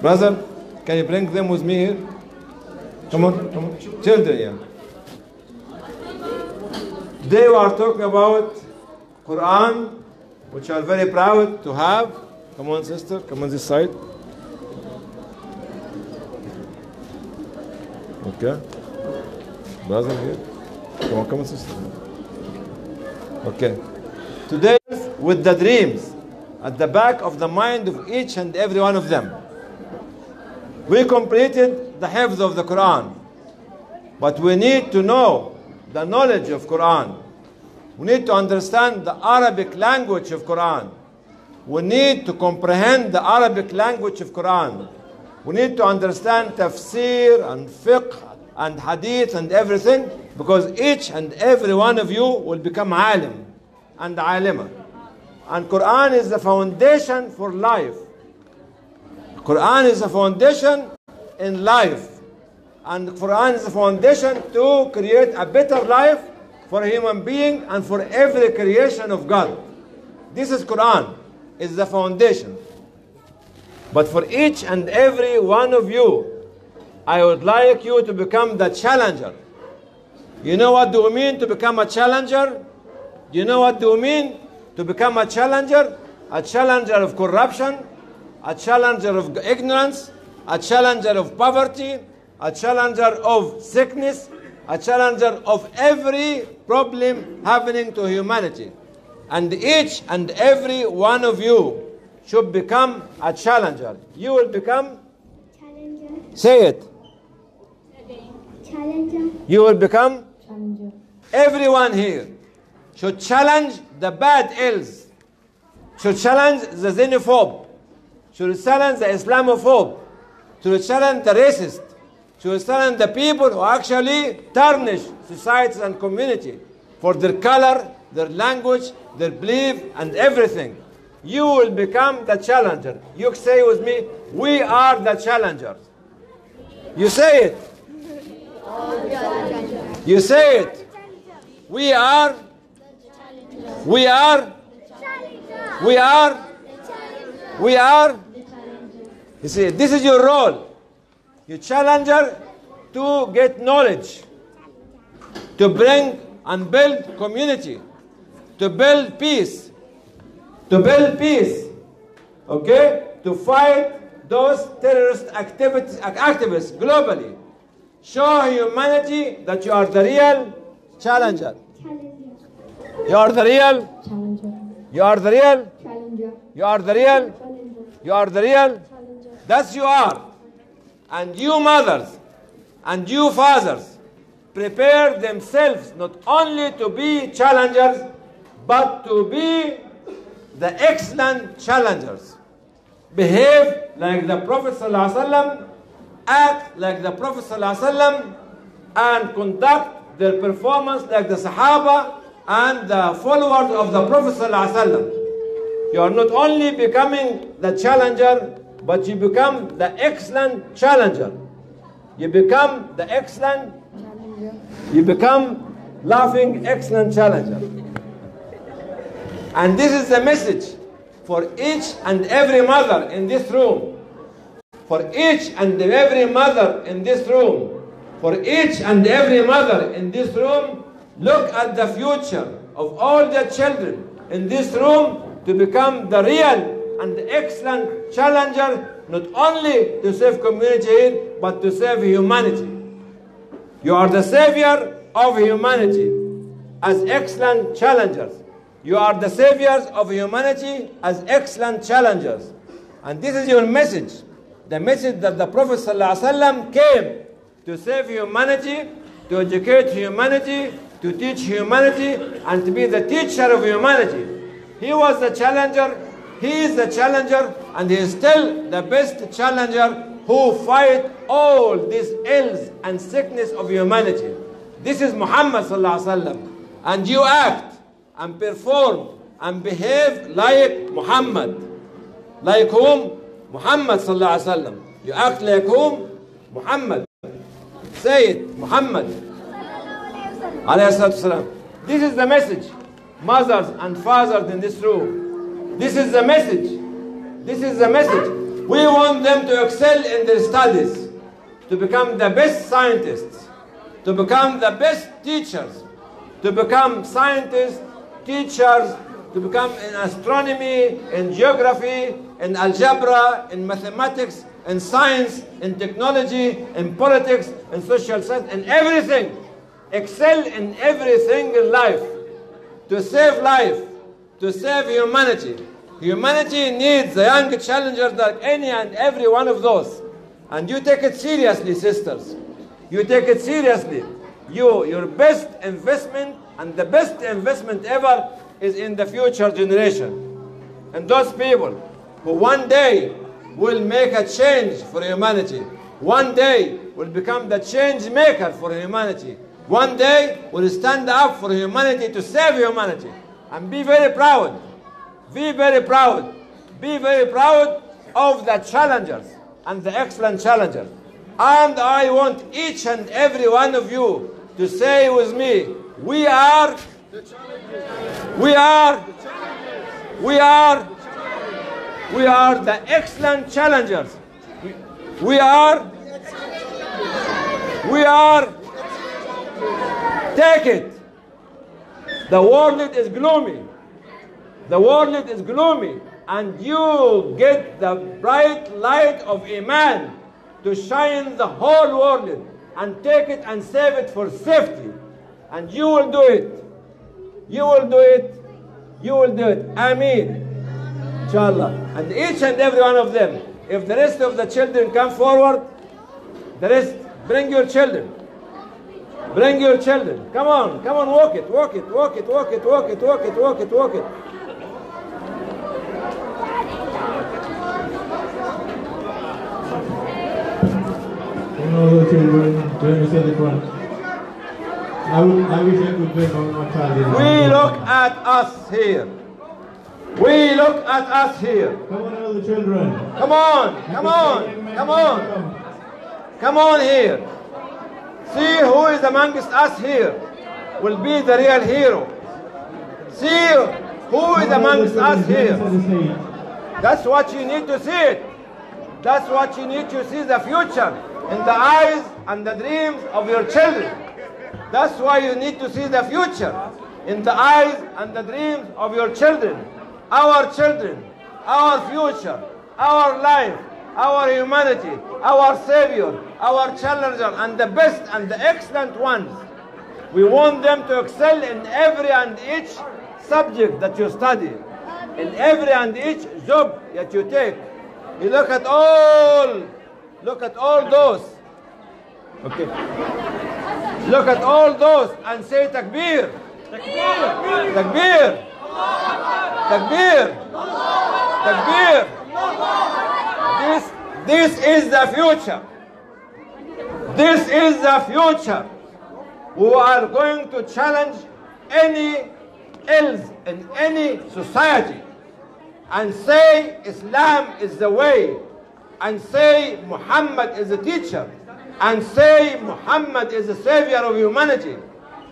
Brother, can you bring them with me here? Come on, come on. Children, yeah. Today we are talking about Quran, which are very proud to have. Come on, sister, come on this side. Okay. Brother here. Come on, come on, sister. Okay. Today, with the dreams at the back of the mind of each and every one of them. We completed the hifz of the Quran. But we need to know the knowledge of Quran. We need to understand the Arabic language of Quran. We need to comprehend the Arabic language of Quran. We need to understand tafsir and fiqh and hadith and everything because each and every one of you will become alim and alima. And Quran is the foundation for life. Quran is the foundation in life. And Quran is the foundation to create a better life for human being and for every creation of God. This is Quran, is the foundation. But for each and every one of you, I would like you to become the challenger. You know what do we mean to become a challenger? You know what do we mean to become a challenger? A challenger of corruption, a challenger of ignorance, a challenger of poverty, a challenger of sickness, a challenger of every problem happening to humanity. And each and every one of you should become a challenger. You will become, Challenger. say it, Challenger. you will become, Challenger. everyone here should challenge the bad ills, should challenge the xenophobe, should challenge the Islamophobe, should challenge the racist, should challenge the people who actually tarnish societies and community for their color, their language, their belief, and everything. You will become the challenger. You say with me, we are the challengers. You say it. You say it. We are. We are. We are. We are. You see, this is your role. You challenger to get knowledge, to bring and build community, to build peace, to build peace, okay? To fight those terrorist activities, activists globally. Show humanity that you are the real challenger. Challenger. You are the real. Challenger. You are the real. Challenger. You are the real. Challenger. You are the real. Challenger. That's you are. And you mothers and you fathers prepare themselves not only to be challengers, but to be the excellent challengers. Behave like the Prophet ﷺ, act like the Prophet ﷺ, and conduct their performance like the Sahaba and the followers of the Prophet ﷺ. You are not only becoming the challenger, but you become the excellent challenger. You become the excellent, you become laughing excellent challenger. And this is the message for each and every mother in this room. For each and every mother in this room. For each and every mother in this room, look at the future of all the children in this room to become the real and excellent challenger, not only to save community, but to save humanity. You are the savior of humanity as excellent challengers. You are the saviors of humanity as excellent challengers. And this is your message. The message that the Prophet ﷺ came to save humanity, to educate humanity, to teach humanity, and to be the teacher of humanity. He was the challenger, he is the challenger, and he is still the best challenger who fight all these ills and sickness of humanity. This is Muhammad and you act and perform and behave like Muhammad, like whom Muhammad. You act like whom Muhammad. Say it, Muhammad. This is the message, mothers and fathers in this room. This is the message. This is the message. We want them to excel in their studies, to become the best scientists, to become the best teachers, to become scientists, teachers, to become in astronomy, in geography, in algebra, in mathematics, in science, in technology, in politics, in social science, in everything. Excel in everything in life to save life, to save humanity. Humanity needs a young challenger like any and every one of those. And you take it seriously, sisters. You take it seriously. You, your best investment and the best investment ever is in the future generation. And those people who one day will make a change for humanity. One day will become the change maker for humanity. One day will stand up for humanity to save humanity. And be very proud. Be very proud. Be very proud of the challengers and the excellent challengers. And I want each and every one of you to say with me, we are, the challengers. we are, we are, we are the excellent challengers. We, we are, we are, take it. The world is gloomy. The world is gloomy. And you get the bright light of Iman to shine the whole world and take it and save it for safety. And you will do it. You will do it. You will do it. Ameen. Inshallah. And each and every one of them, if the rest of the children come forward, the rest, bring your children. Bring your children. Come on, come on, walk it, walk it, walk it, walk it, walk it, walk it, walk it, walk it. All the children join us at the front? I, would, I wish I could join one more child in We look at us here. We look at us here. Come on, all the children. Come on, come on, come on, come on here. See who is amongst us here will be the real hero. See who is amongst us here. That's what you need to see it. That's what you need to see the future in the eyes and the dreams of your children. That's why you need to see the future in the eyes and the dreams of your children. Our children, our future, our life, our humanity, our Savior, our challenger, and the best and the excellent ones. We want them to excel in every and each subject that you study, in every and each job that you take. You look at all, look at all those. Okay. Look at all those and say takbir. Takbir. Takbir. Takbir. Takbir. This, this is the future. This is the future. We are going to challenge any ills in any society and say Islam is the way and say Muhammad is the teacher and say Muhammad is the savior of humanity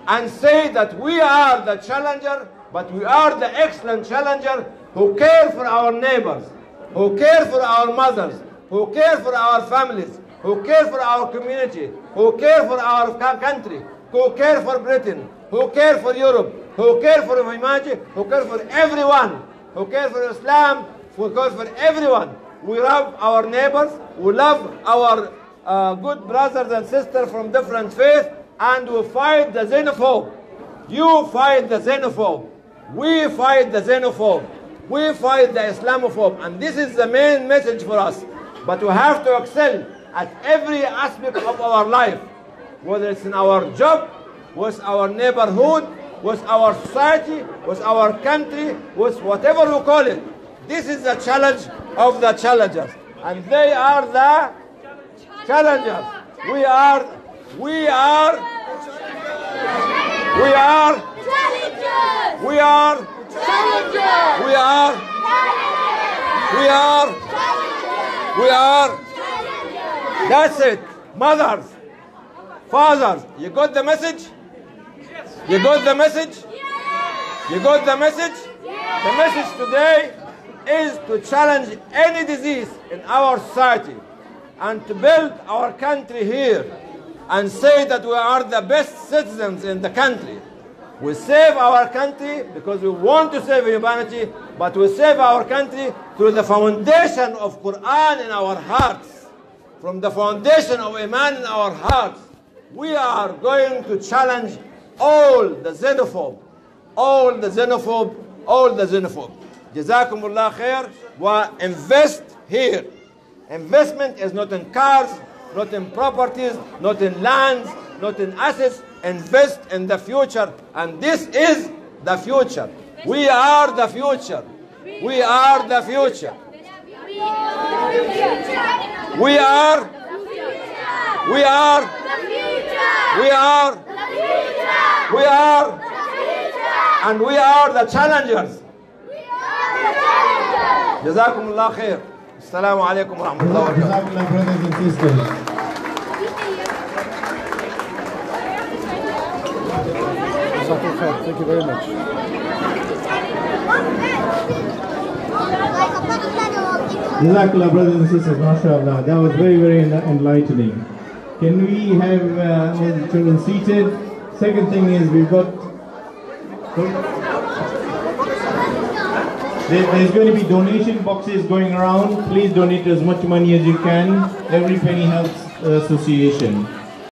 and say that we are the challenger but we are the excellent challenger who care for our neighbors who care for our mothers who care for our families who care for our community who care for our country who care for Britain who care for Europe who care for humanity who care for everyone who care for Islam, who care for everyone. We love our neighbors, we love our uh, good brothers and sisters from different faiths, and we fight the xenophobe. You fight the xenophobe. We fight the xenophobe. We fight the Islamophobe. And this is the main message for us. But we have to excel at every aspect of our life, whether it's in our job, with our neighborhood, with our society, with our country, with whatever we call it. This is the challenge of the challengers. And they are the challengers. We are, we are, we are, Challengers! we are, Challengers! we are, we are, we are. That's it. Mothers, fathers, you got the message? You got the message? You got the message? The message today is to challenge any disease in our society and to build our country here and say that we are the best citizens in the country. We save our country because we want to save humanity, but we save our country through the foundation of Quran in our hearts. From the foundation of Iman in our hearts, we are going to challenge all the xenophobe, all the xenophobe, all the xenophobe. Jazakumullah khair wa invest here. Investment is not in cars, not in properties, not in lands, not in assets. Invest in the future. And this is the future. We are the future. We are the future. We are, we are, we are, we are, and we are the challengers. جزاكم الله خير. السلام عليكم ورحمة الله وبركاته. Jazakallah, brothers and sisters. Thank you very much. Jazakallah, brothers and sisters, mashallah. That was very, very enlightening. Can we have uh, all the children seated? Second thing is we've got. There's going to be donation boxes going around. Please donate as much money as you can. Every penny helps association.